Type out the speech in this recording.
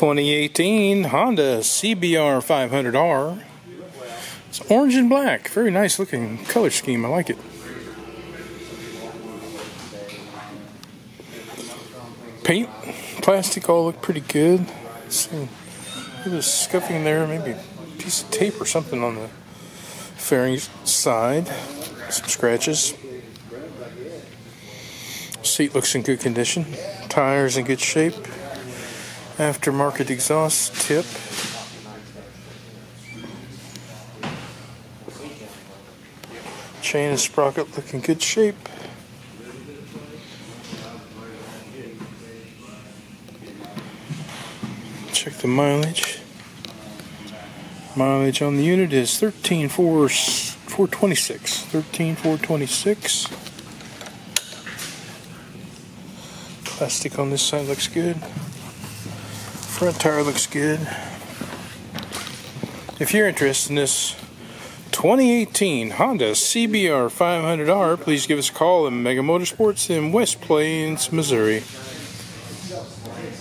2018 Honda CBR 500R. It's orange and black. Very nice looking color scheme. I like it. Paint, plastic all look pretty good. See, was scuffing there, maybe a piece of tape or something on the fairing side. Some scratches. Seat looks in good condition. Tires in good shape. Aftermarket exhaust tip. Chain and sprocket look in good shape. Check the mileage. Mileage on the unit is 13,426. 13,426. Plastic on this side looks good. Front tire looks good. If you're interested in this 2018 Honda CBR 500R, please give us a call at Mega Motorsports in West Plains, Missouri.